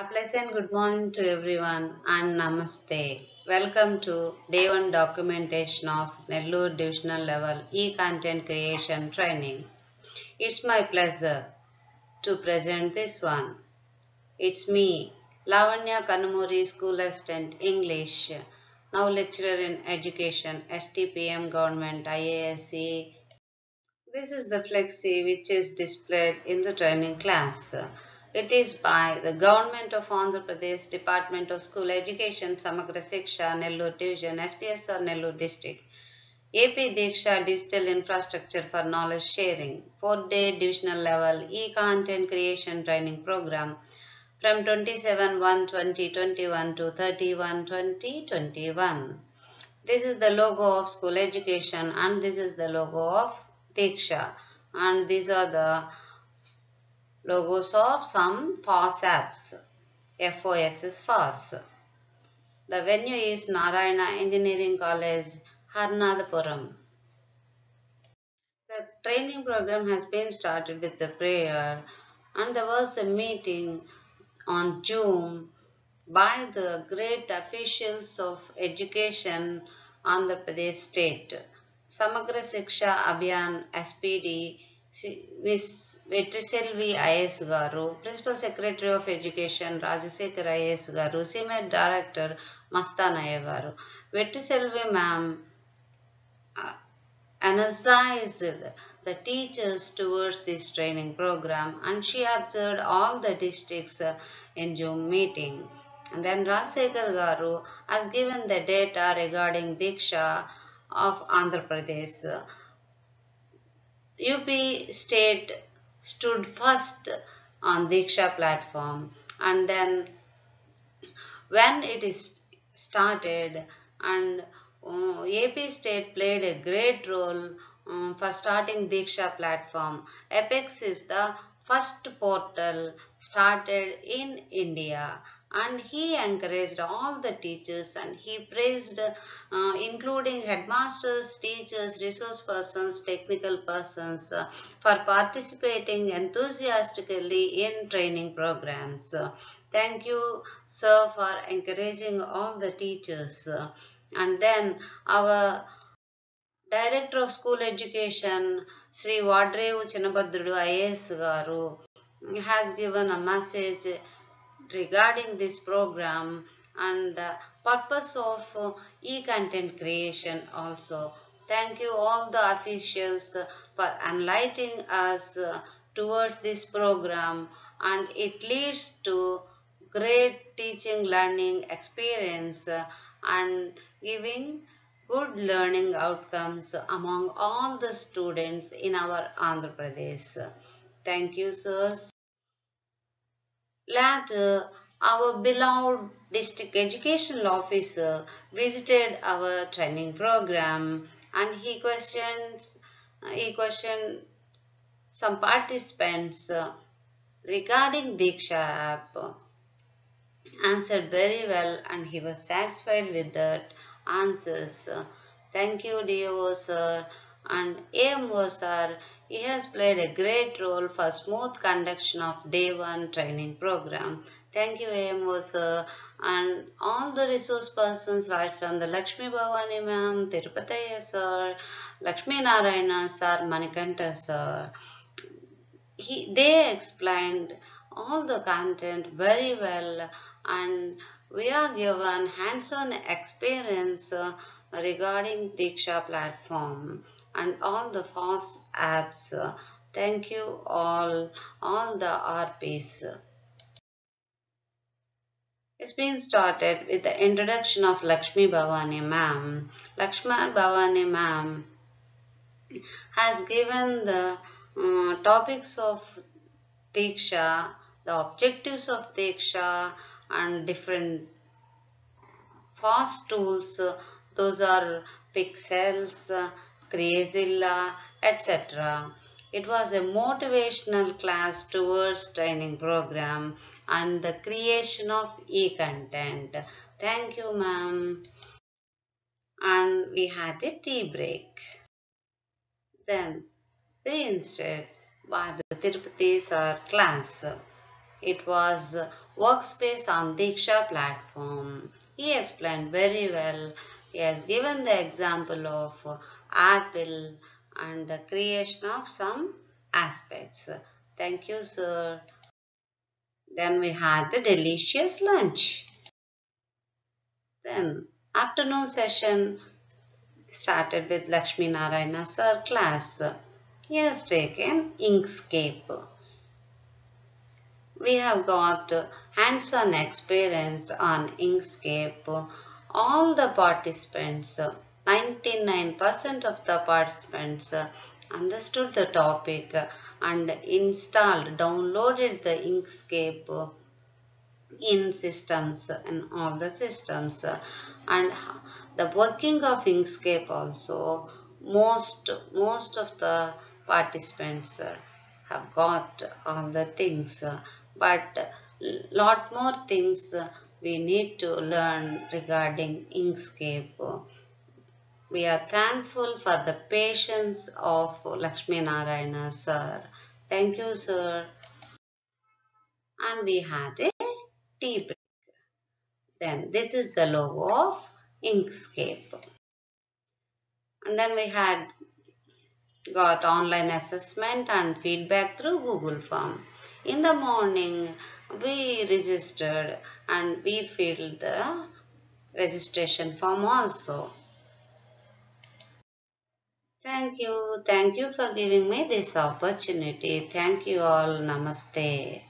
A pleasant good morning to everyone and namaste. Welcome to day one documentation of Nellore Divisional Level e-content creation training. It's my pleasure to present this one. It's me, Lavanya Kanumuri, School Assistant English, now lecturer in education, STPM Government IASC. This is the flexi which is displayed in the training class. It is by the Government of Andhra Pradesh Department of School Education Samagra Shiksha Nellore Division SPSR Nellore District. AP Diksha Digital Infrastructure for Knowledge Sharing 4-day divisional level e-content creation training program from 27-1-2021 to 31-2021. This is the logo of school education and this is the logo of Diksha and these are the logos of some FOSS apps. FOS is FOSS. The venue is Narayana Engineering College, Harnadapuram. The training program has been started with the prayer and there was a meeting on Zoom by the great officials of education Andhra Pradesh state. Samagra Shiksha Abhiyan SPD Ms. Vetriselvi IS Garu, Principal Secretary of Education, Rajasekar IS Garu, Senior Director, Mastanaya Garu. Vetriselvi Ma'am analyzed the teachers towards this training program and she observed all the districts uh, in Zoom meeting. Then Rajasekar Garu has given the data regarding Diksha of Andhra Pradesh. UP state stood first on Diksha platform and then when it is started and uh, AP state played a great role um, for starting Diksha platform. Apex is the first portal started in India and he encouraged all the teachers and he praised uh, including headmasters, teachers, resource persons, technical persons uh, for participating enthusiastically in training programs. Thank you sir for encouraging all the teachers. And then our Director of School Education, Sri Vadrevu Chinabhadrudu IAS Garu, has given a message regarding this program and the purpose of uh, e-content creation also. Thank you all the officials for enlightening us uh, towards this program and it leads to great teaching learning experience uh, and giving good learning outcomes among all the students in our Andhra Pradesh. Thank you, sirs. Later, our beloved district educational officer visited our training program and he questions he questioned some participants uh, regarding Diksha app answered very well and he was satisfied with that answers. Thank you dear sir and AMO sir. He has played a great role for smooth conduction of day one training program. Thank you AMO sir and all the resource persons right from the Lakshmi Bhavani ma'am, Tirupataya sir, Lakshmi Narayana sir, Manikanta sir. He, they explained all the content very well and we are given hands-on experience uh, regarding Diksha platform and all the FOSS apps. Thank you all, all the RPs. It's been started with the introduction of Lakshmi Bhavani ma'am. Lakshmi Bhavani ma'am has given the uh, topics of Diksha, the objectives of Diksha and different FOSS tools. Those are Pexels, Creazilla, etc. It was a motivational class towards training program and the creation of e-content. Thank you ma'am. And we had a tea break. Then reinstated by the Tirupati sir class. It was workspace on Diksha platform. He explained very well. He has given the example of Apple and the creation of some aspects. Thank you, sir. Then we had a delicious lunch. Then afternoon session started with Lakshmi Narayana sir class. He has taken Inkscape. We have got hands-on experience on Inkscape. All the participants, 99% of the participants understood the topic and installed, downloaded the Inkscape in systems and all the systems and the working of Inkscape also most most of the participants have got all the things but lot more things we need to learn regarding Inkscape we are thankful for the patience of Lakshmi Narayana sir thank you sir and we had a tea break. Then this is the logo of Inkscape. And then we had got online assessment and feedback through Google Form. In the morning, we registered and we filled the registration form also. Thank you. Thank you for giving me this opportunity. Thank you all. Namaste.